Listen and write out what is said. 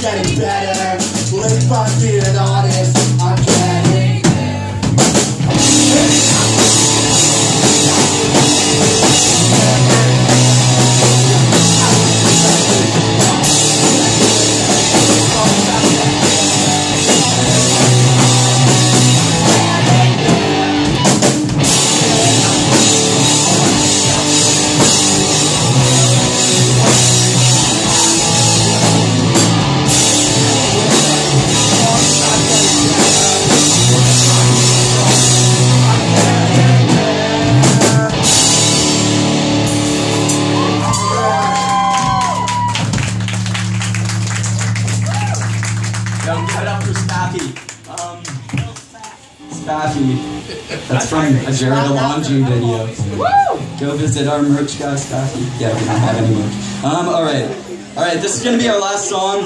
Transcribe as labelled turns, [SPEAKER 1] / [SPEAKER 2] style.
[SPEAKER 1] getting better. Live by being an artist. Spaffy. Um, Spaffy. That's from a Jared Alonji video. Woo! Go visit our merch guy, Spaffy. Yeah, we don't have any merch. Um, all right. All right, this is going to be our last song.